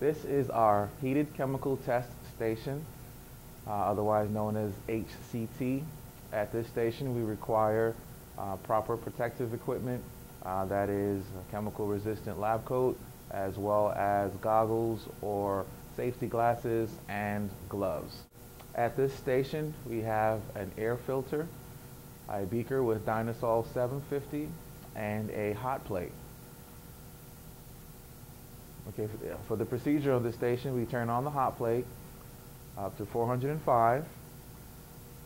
This is our heated chemical test station, uh, otherwise known as HCT. At this station, we require uh, proper protective equipment, uh, that is chemical resistant lab coat, as well as goggles or safety glasses and gloves. At this station, we have an air filter, a beaker with Dynasol 750, and a hot plate. Okay, for the procedure of the station, we turn on the hot plate up to 405.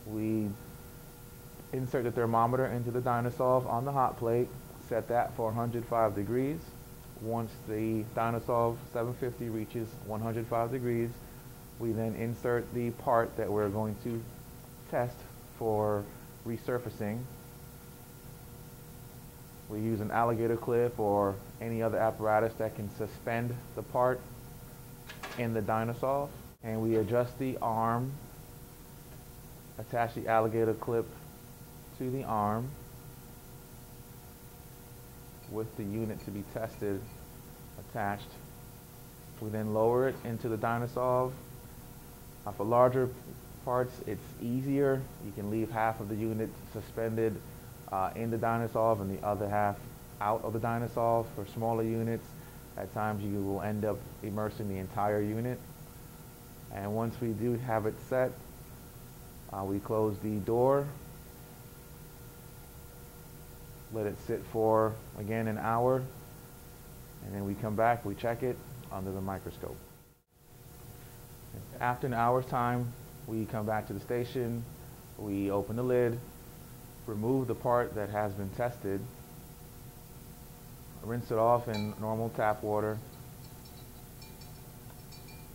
We insert the thermometer into the Dynasol on the hot plate, set that for 105 degrees. Once the Dynasol 750 reaches 105 degrees, we then insert the part that we're going to test for resurfacing we use an alligator clip or any other apparatus that can suspend the part in the Dynasol. And we adjust the arm, attach the alligator clip to the arm with the unit to be tested attached. We then lower it into the Dynasol. For larger parts, it's easier. You can leave half of the unit suspended uh, in the Dynasol and the other half out of the Dynasol. For smaller units, at times you will end up immersing the entire unit. And once we do have it set, uh, we close the door, let it sit for, again, an hour, and then we come back, we check it under the microscope. After an hour's time, we come back to the station, we open the lid, remove the part that has been tested, rinse it off in normal tap water,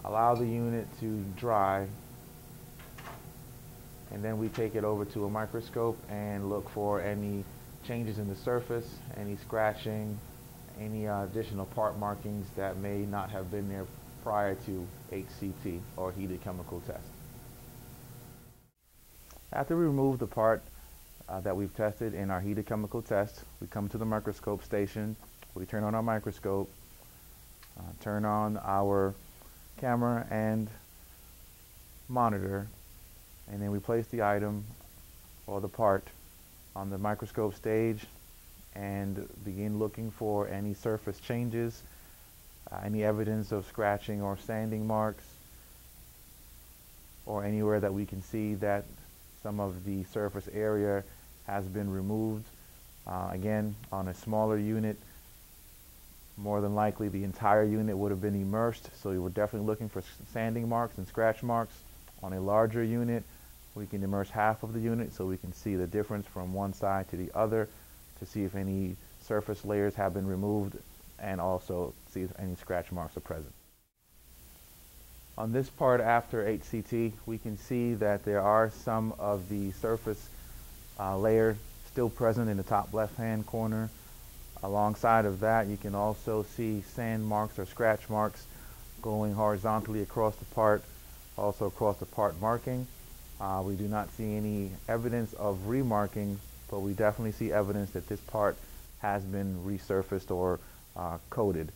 allow the unit to dry, and then we take it over to a microscope and look for any changes in the surface, any scratching, any uh, additional part markings that may not have been there prior to HCT or heated chemical test. After we remove the part, uh, that we've tested in our heated chemical test. We come to the microscope station, we turn on our microscope, uh, turn on our camera and monitor, and then we place the item or the part on the microscope stage and begin looking for any surface changes, uh, any evidence of scratching or sanding marks, or anywhere that we can see that some of the surface area has been removed. Uh, again, on a smaller unit, more than likely the entire unit would have been immersed, so we were definitely looking for sanding marks and scratch marks. On a larger unit, we can immerse half of the unit so we can see the difference from one side to the other to see if any surface layers have been removed and also see if any scratch marks are present. On this part after HCT, we can see that there are some of the surface uh, layer still present in the top left hand corner. Alongside of that you can also see sand marks or scratch marks going horizontally across the part, also across the part marking. Uh, we do not see any evidence of remarking, but we definitely see evidence that this part has been resurfaced or uh, coated.